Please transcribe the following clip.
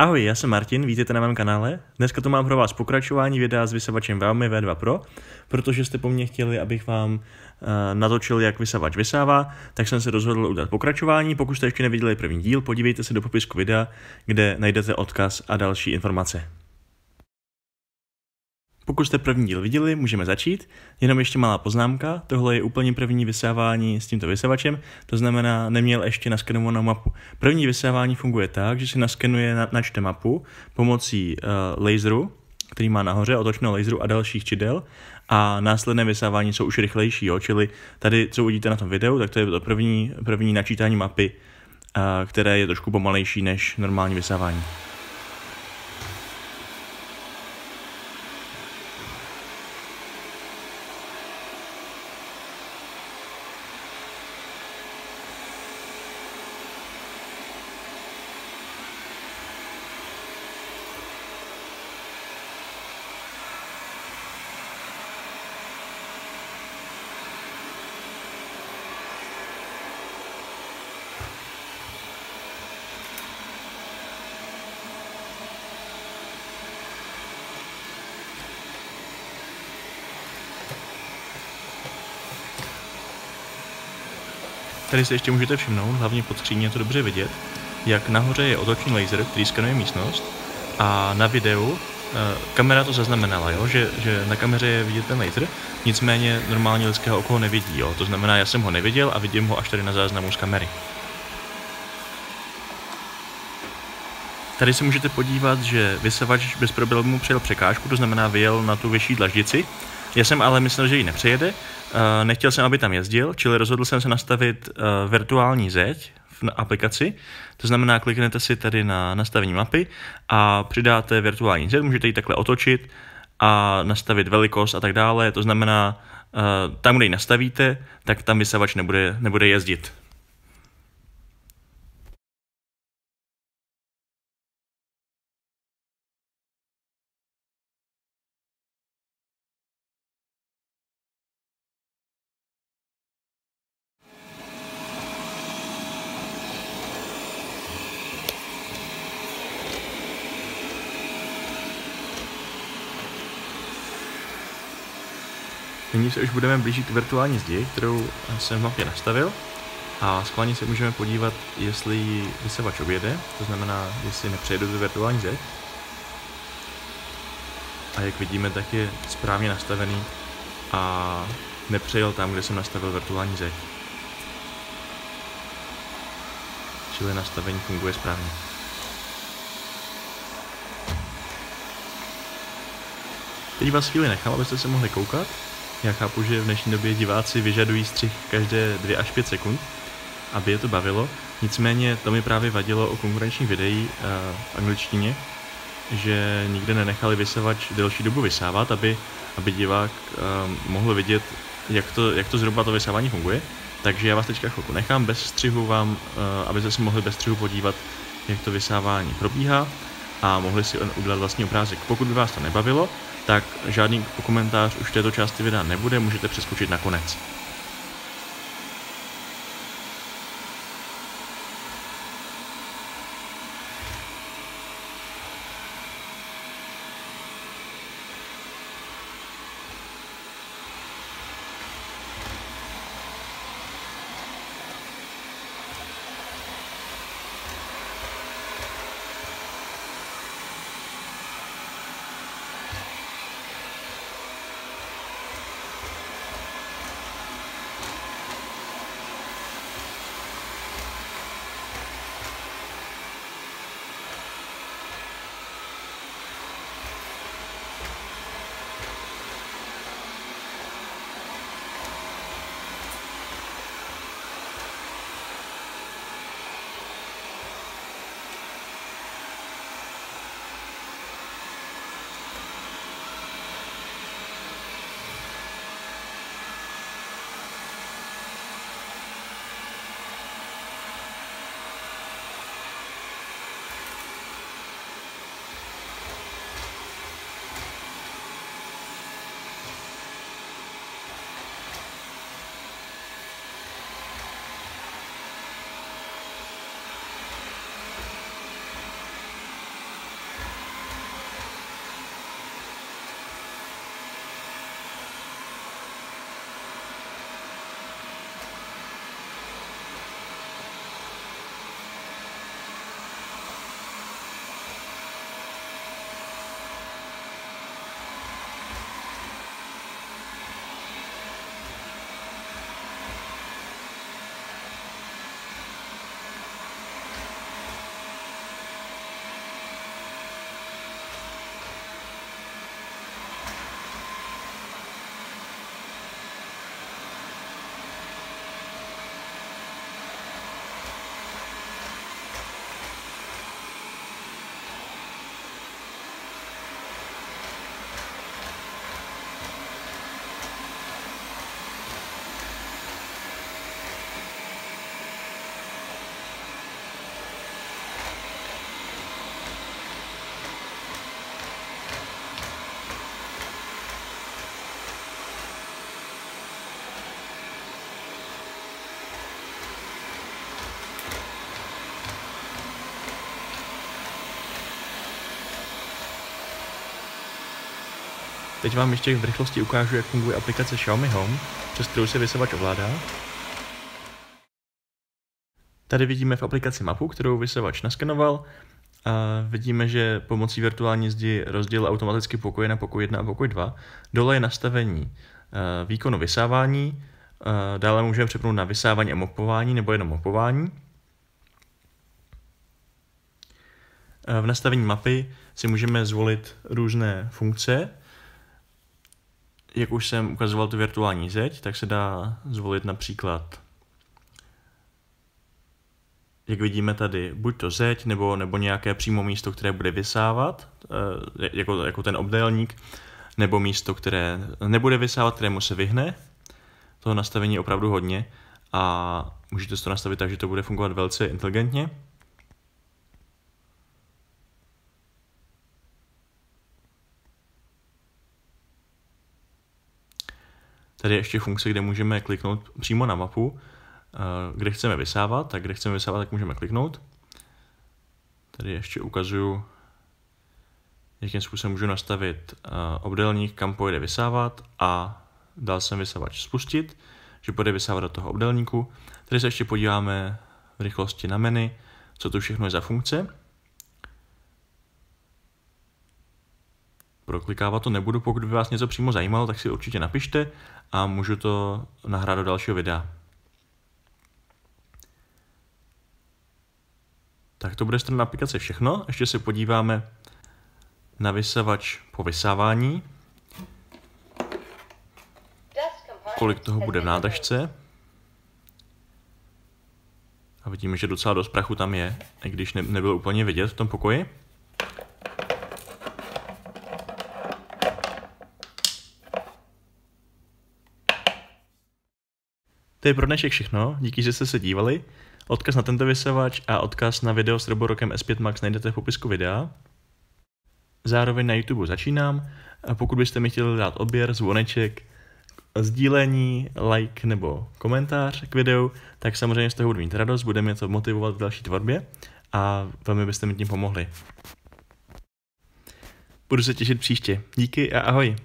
Ahoj, já jsem Martin, vítejte na mém kanále. Dneska tu mám pro vás pokračování videa s vysavačem Xiaomi V2 Pro, protože jste po mně chtěli, abych vám uh, natočil, jak vysavač vysává, tak jsem se rozhodl udělat pokračování. Pokud jste ještě neviděli první díl, podívejte se do popisku videa, kde najdete odkaz a další informace. Pokud jste první díl viděli, můžeme začít. Jenom ještě malá poznámka, tohle je úplně první vysávání s tímto vysavačem, to znamená, neměl ještě naskenovanou mapu. První vysávání funguje tak, že si naskenuje, na, načte mapu pomocí uh, laseru, který má nahoře, otočného laseru a dalších čidel a následné vysávání jsou už rychlejší, jo? čili tady, co uvidíte na tom videu, tak to je to první, první načítání mapy, uh, které je trošku pomalejší než normální vysávání. Tady si ještě můžete všimnout, hlavně pod skříní je to dobře vidět, jak nahoře je otočný laser, který skanuje místnost a na videu eh, kamera to zaznamenala, jo? Že, že na kameře je vidět ten laser, nicméně normálně lidského oko ho nevidí. Jo? To znamená, já jsem ho neviděl a vidím ho až tady na záznamu z kamery. Tady se můžete podívat, že vysavač bez problémů přijel překážku, to znamená vyjel na tu vyšší dlaždici. Já jsem ale myslel, že ji nepřejede, Eh, nechtěl jsem, aby tam jezdil, čili rozhodl jsem se nastavit uh, virtuální zeď v aplikaci. To znamená, kliknete si tady na nastavení mapy a přidáte virtuální zeď, můžete ji takhle otočit a nastavit velikost a tak dále. To znamená, uh, tam, kde ji nastavíte, tak tam vysavač nebude, nebude jezdit. Nyní se už budeme blížit k virtuální zdi, kterou jsem v mapě nastavil a schválně se můžeme podívat, jestli ji vysavač objede, to znamená, jestli nepřejedu tu virtuální zeď. A jak vidíme, tak je správně nastavený a nepřejel tam, kde jsem nastavil virtuální zeď. Čili nastavení funguje správně. Teď vás chvíli nechám, abyste se mohli koukat já chápu, že v dnešní době diváci vyžadují střih každé 2 až 5 sekund, aby je to bavilo. Nicméně to mi právě vadilo o konkurenčních videí uh, v angličtině, že nikde nenechali vysavač delší dobu vysávat, aby, aby divák uh, mohl vidět, jak to, jak to zhruba to vysávání funguje. Takže já vás teďka chvilku nechám bez střihu vám, uh, abyste se mohli bez střihu podívat, jak to vysávání probíhá a mohli si udělat vlastní obrázek. Pokud by vás to nebavilo, tak žádný komentář už v této části videa nebude, můžete přeskočit na konec. Teď vám ještě v rychlosti ukážu, jak funguje aplikace Xiaomi Home, přes kterou se vysavač ovládá. Tady vidíme v aplikaci mapu, kterou vysavač naskenoval a vidíme, že pomocí virtuální zdi rozdělil automaticky pokoje na pokoj 1 a pokoj 2. Dole je nastavení eh, výkonu vysávání, eh, dále můžeme přepnout na vysávání a mopování nebo jenom mopování. Eh, v nastavení mapy si můžeme zvolit různé funkce. Jak už jsem ukazoval tu virtuální zeď, tak se dá zvolit například jak vidíme tady, buď to zeď, nebo, nebo nějaké přímo místo, které bude vysávat, eh, jako, jako ten obdélník, nebo místo, které nebude vysávat, kterému se vyhne. Toho nastavení je opravdu hodně a můžete to nastavit tak, že to bude fungovat velice inteligentně. Tady je ještě funkce, kde můžeme kliknout přímo na mapu Eh, kde chceme vysávat, tak kde chceme vysávat, tak můžeme kliknout. Tady ještě ukazuju, jakým způsobem můžu nastavit eh, obdélník, kam pojede vysávat a dal jsem vysavač spustit, že pojede vysávat do toho obdélníku. Tady se ještě podíváme v rychlosti na menu, co to všechno je za funkce. Proklikávat to nebudu, pokud by vás něco přímo zajímalo, tak si určitě napište a můžu to nahrát do dalšího videa. Tak to bude strana aplikace všechno. Ještě se podíváme na vysavač po vysávání. Kolik toho bude v nádržce. A vidíme, že docela dost prachu tam je, i když ne, nebylo úplně vidět v tom pokoji. To je pro dnešek všechno, díky, že jste se dívali. Odkaz na tento vysavač a odkaz na video s Roborokem S5 Max najdete v popisku videa. Zároveň na YouTube začínám a pokud byste mi chtěli dát odběr, zvoneček, sdílení, like nebo komentář k videu, tak samozřejmě z toho budu mít radost, bude mě to motivovat v další tvorbě a velmi byste mi tím pomohli. Budu se těšit příště. Díky a ahoj.